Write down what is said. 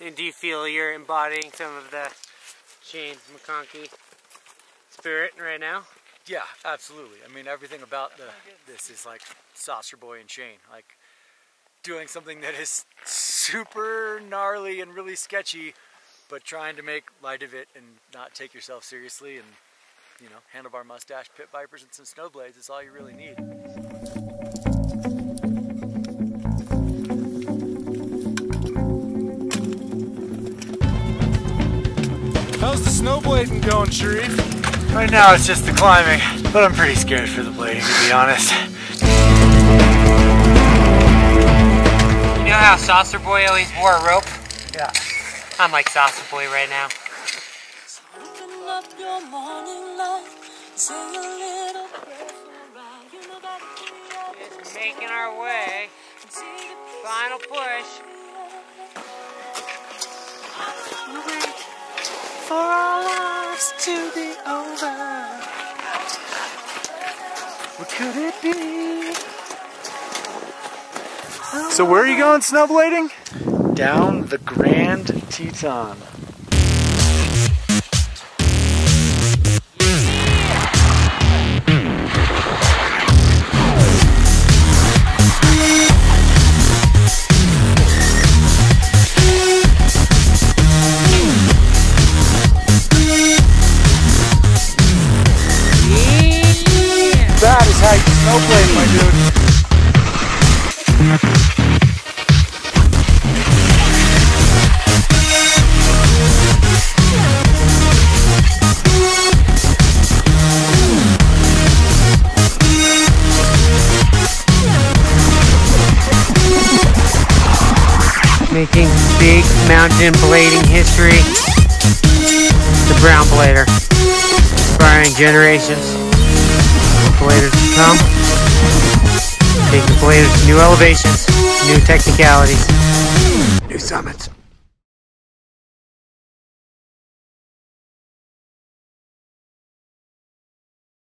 And do you feel you're embodying some of the Shane McConkey spirit right now? Yeah, absolutely. I mean, everything about the, this is like Saucer Boy and Shane. Like doing something that is super gnarly and really sketchy, but trying to make light of it and not take yourself seriously. And you know, handlebar mustache, pit vipers, and some snowblades is all you really need. How's the snowblading going, Sharif? Right now it's just the climbing, but I'm pretty scared for the blading to be honest. You know how Saucer Boy always wore a rope? Yeah. I'm like Saucer Boy right now. Just making our way. Final push. For our lives to be over. What could it be? So where are you going snowblading? Down the Grand Teton. How you my dude. Making big mountain blading history. The Brown Blader. Inspiring generations bladers to come. Taking bladers to new elevations, new technicalities, new summits.